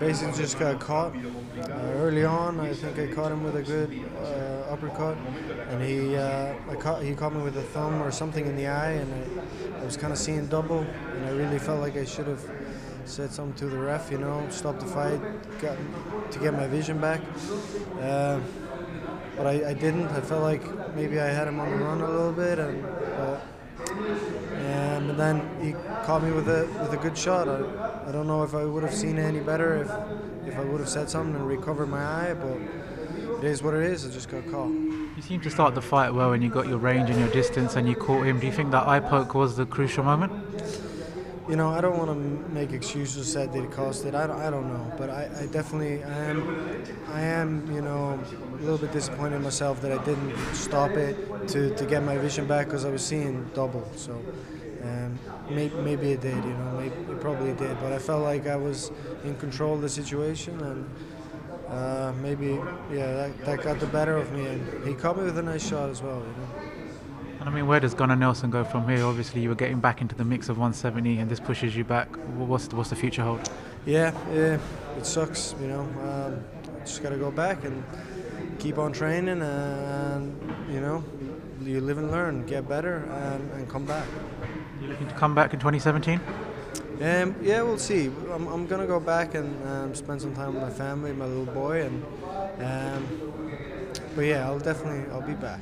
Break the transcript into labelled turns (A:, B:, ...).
A: basically just got caught uh, early on. I think I caught him with a good uh, uppercut, and he uh, I caught, he caught me with a thumb or something in the eye, and I, I was kind of seeing double, and I really felt like I should have said something to the ref, you know, stop the fight, got, to get my vision back. Uh, but I, I, didn't. I felt like maybe I had him on the run a little bit, and then he caught me with a with a good shot. I, I don't know if I would have seen it any better if if I would have said something and recovered my eye, but it is what it is. I just got caught.
B: You seem to start the fight well, and you got your range and your distance, and you caught him. Do you think that eye poke was the crucial moment?
A: you know, I don't want to make excuses that it cost it. I don't, I don't know, but I, I definitely I am, I am, you know, a little bit disappointed in myself that I didn't stop it to, to get my vision back because I was seeing double. So um, maybe, maybe it did, you know, maybe it probably did, but I felt like I was in control of the situation and. Uh, maybe, yeah, that, that got the better of me, and he caught me with a nice shot as well. You know.
B: And I mean, where does Gunnar Nelson go from here? Obviously, you were getting back into the mix of 170, and this pushes you back. What's the, what's the future hold?
A: Yeah, yeah, it sucks. You know, um, just got to go back and keep on training, and you know, you live and learn, get better, and, and come back.
B: You looking to come back in 2017?
A: Um, yeah, we'll see. I'm, I'm gonna go back and um, spend some time with my family, my little boy, and um, but yeah, I'll definitely I'll be back.